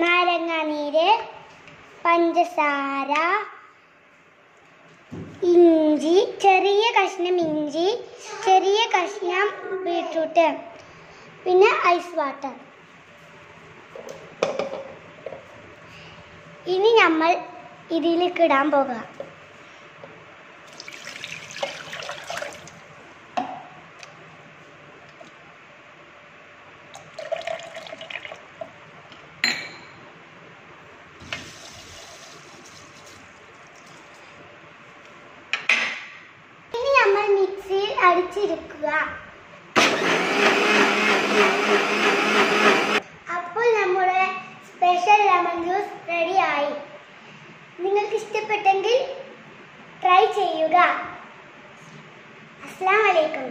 നാരങ്ങ നീര് പഞ്ചസാര ഇഞ്ചി ചെറിയ കഷ്ണം ഇഞ്ചി ചെറിയ കഷ്ണം ബീട്രൂട്ട് പിന്നെ ഐസ് വാട്ടർ. ഇനി നമ്മൾ ഇതിലേക്ക് ഇടാൻ പോകുക ഇനി നമ്മൾ മിക്സിയിൽ അടിച്ചെടുക്കുക അപ്പോൾ നമ്മുടെ സ്പെഷ്യൽ ലെമൺ ജ്യൂസ് റെഡിയായി നിങ്ങൾക്ക് ഇഷ്ടപ്പെട്ടെങ്കിൽ ട്രൈ ചെയ്യുക. അസ്സാം വലൈക്കും